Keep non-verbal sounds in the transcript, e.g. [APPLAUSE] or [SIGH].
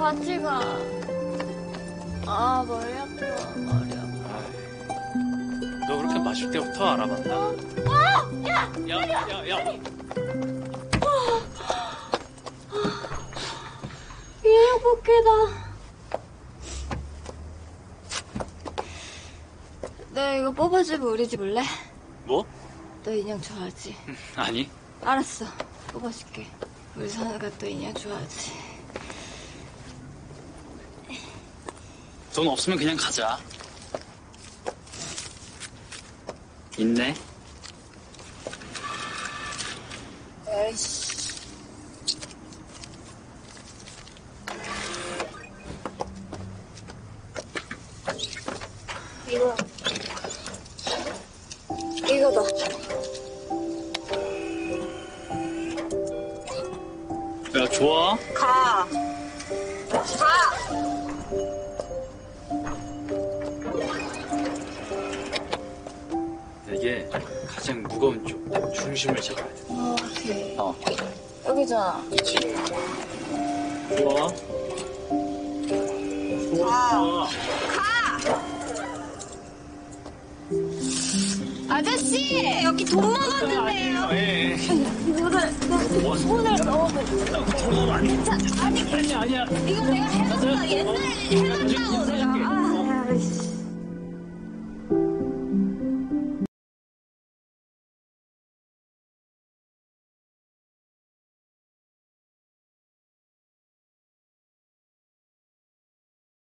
같이 가. 아, 머리 아파. 머리 아파. 너 그렇게 마실 때부터 알아봤나? 어? 야! 야, 야, 야! 얘 행복해다. 내 이거 뽑아주고 우리 집 올래? 뭐? 너 인형 좋아하지? 아니. 알았어. 뽑아줄게. 우리 선우가 또 인형 좋아하지. 돈 없으면 그냥 가자. 있네. 에이씨. 이거. 이거다. 야, 좋아. 가. 가. 이게 가장 무거운 쪽, 중심을 잡아야 돼. 어, 오케이. 어, 여기잖아. 그렇지. 좋아. 좋아. 아저씨! 여기 돈 먹었는데요. 예. [LAUGHS] 이거를, 너 손을 넣어도 괜찮아. 아니, 아니야, 아니야. 이거 내가 해봤